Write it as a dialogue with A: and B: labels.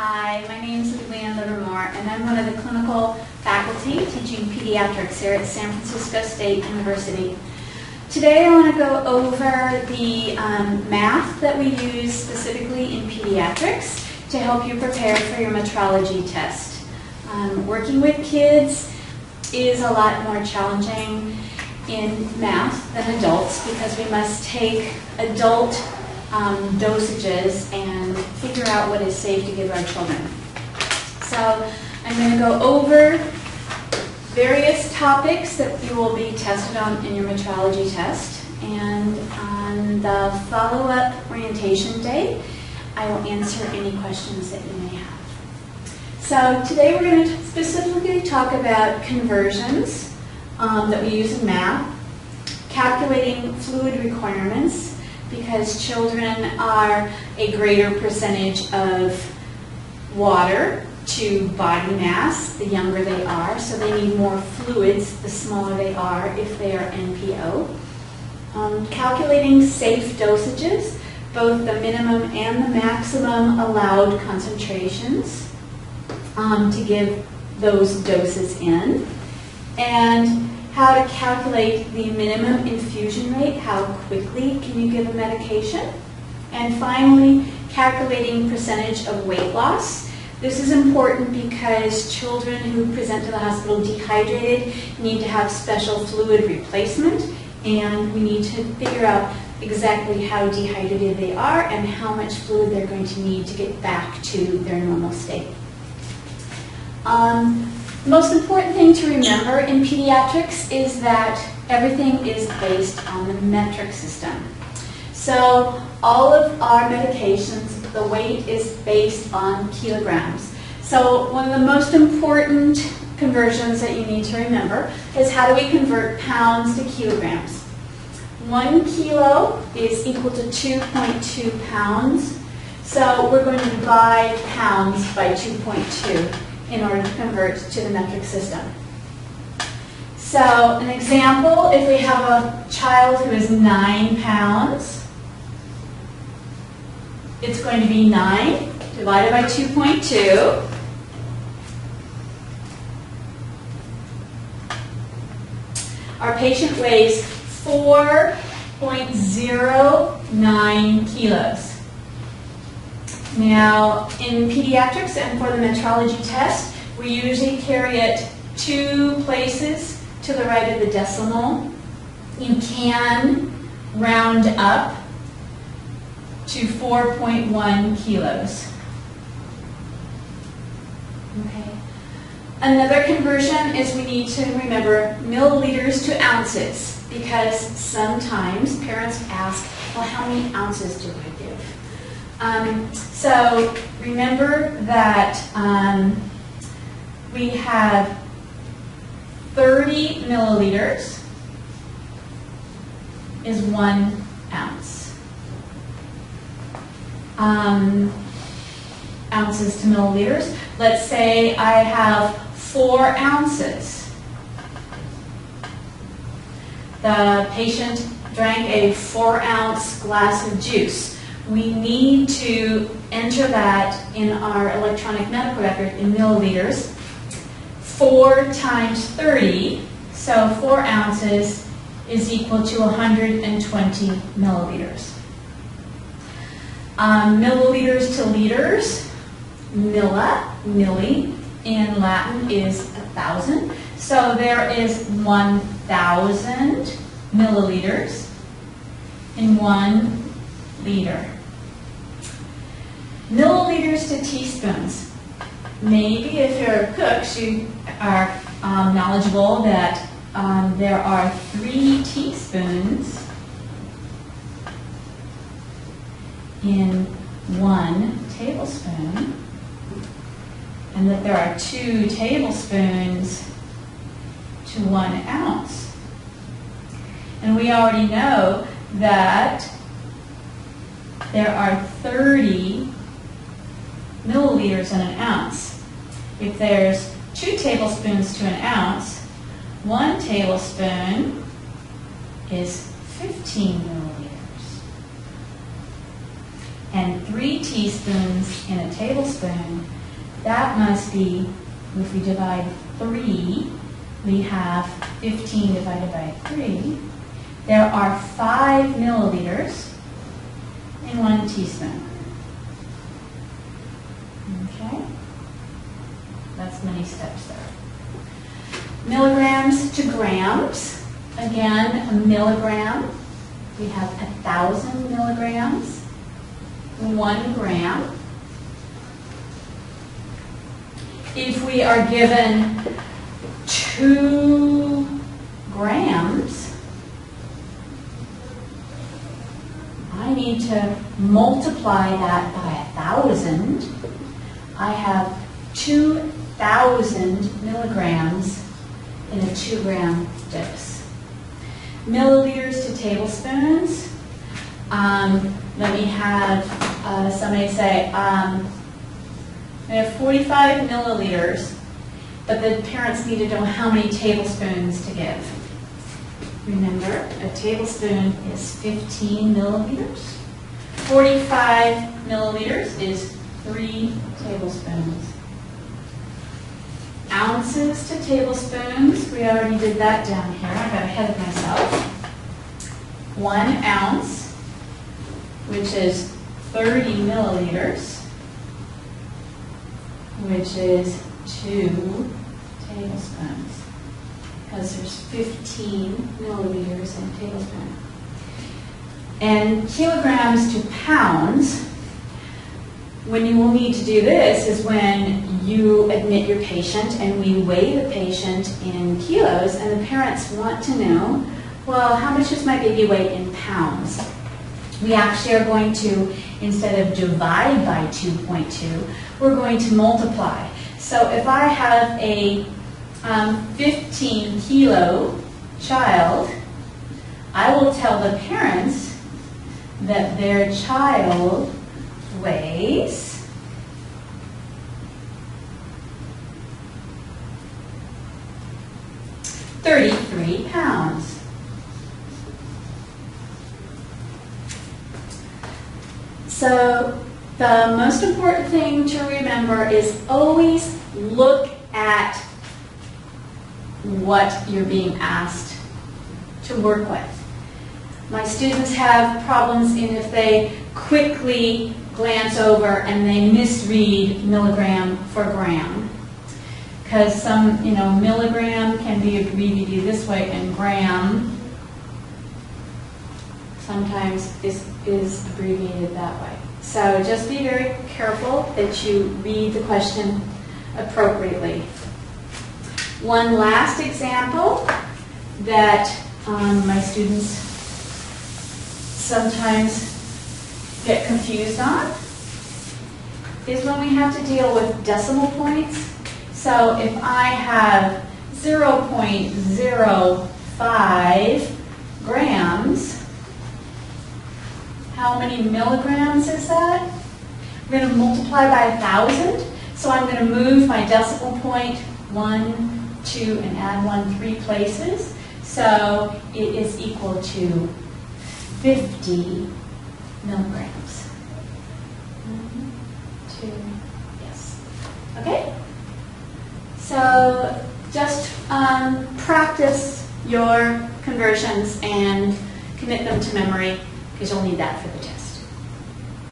A: Hi, my name is Luanne Livermore, and I'm one of the clinical faculty teaching pediatrics here at San Francisco State University. Today I want to go over the um, math that we use specifically in pediatrics to help you prepare for your metrology test. Um, working with kids is a lot more challenging in math than adults because we must take adult um, dosages and figure out what is safe to give our children. So I'm going to go over various topics that you will be tested on in your metrology test. And on the follow-up orientation day, I will answer any questions that you may have. So today we're going to specifically talk about conversions um, that we use in math, calculating fluid requirements, because children are a greater percentage of water to body mass the younger they are, so they need more fluids the smaller they are if they are NPO. Um, calculating safe dosages, both the minimum and the maximum allowed concentrations um, to give those doses in. And how to calculate the minimum infusion rate, how quickly can you give a medication, and finally, calculating percentage of weight loss. This is important because children who present to the hospital dehydrated need to have special fluid replacement, and we need to figure out exactly how dehydrated they are and how much fluid they're going to need to get back to their normal state. Um, most important thing to remember in pediatrics is that everything is based on the metric system. So all of our medications, the weight is based on kilograms. So one of the most important conversions that you need to remember is how do we convert pounds to kilograms. One kilo is equal to 2.2 pounds. So we're going to divide pounds by 2.2 in order to convert to the metric system. So an example, if we have a child who is 9 pounds, it's going to be 9 divided by 2.2. Our patient weighs 4.09 kilos. Now, in pediatrics and for the metrology test, we usually carry it two places to the right of the decimal. You can round up to 4.1 kilos. Okay. Another conversion is we need to remember milliliters to ounces because sometimes parents ask, well, how many ounces do I? Um, so remember that um, we have 30 milliliters is one ounce. Um, ounces to milliliters. Let's say I have four ounces. The patient drank a four ounce glass of juice we need to enter that in our electronic medical record in milliliters. 4 times 30, so 4 ounces, is equal to 120 milliliters. Um, milliliters to liters, milla, milli, in Latin is a thousand. So there is 1,000 milliliters in one liter milliliters to teaspoons. Maybe if you're cooks, you are um, knowledgeable that um, there are three teaspoons in one tablespoon, and that there are two tablespoons to one ounce. And we already know that there are 30 milliliters in an ounce. If there's two tablespoons to an ounce, one tablespoon is 15 milliliters. And three teaspoons in a tablespoon, that must be, if we divide three, we have 15 divided by three. There are five milliliters in one teaspoon. Okay? That's many steps there. Milligrams to grams. Again, a milligram. We have a thousand milligrams. One gram. If we are given two grams, I need to multiply that by a thousand. I have 2,000 milligrams in a two gram dose. Milliliters to tablespoons. Um, let me have uh, somebody say, um, I have 45 milliliters, but the parents need to know how many tablespoons to give. Remember, a tablespoon is 15 milliliters. 45 milliliters is 3 tablespoons. Ounces to tablespoons, we already did that down here. I got ahead of myself. One ounce, which is 30 milliliters, which is 2 tablespoons because there's 15 milliliters in a tablespoon. And kilograms to pounds, when you will need to do this is when you admit your patient and we weigh the patient in kilos and the parents want to know, well, how much is my baby weight in pounds? We actually are going to, instead of divide by 2.2, we're going to multiply. So if I have a um, 15 kilo child, I will tell the parents that their child weighs Thirty-three pounds. So the most important thing to remember is always look at what you're being asked to work with. My students have problems in if they quickly glance over and they misread milligram for gram. Because some, you know, milligram can be abbreviated this way and gram sometimes is, is abbreviated that way. So just be very careful that you read the question appropriately. One last example that um, my students sometimes get confused on is when we have to deal with decimal points. So if I have 0.05 grams, how many milligrams is that? I'm going to multiply by 1,000. So I'm going to move my decimal point one, two, and add one three places. So it is equal to 50 milligrams. One, two, yes. Okay? So just um, practice your conversions and commit them to memory because you'll need that for the test.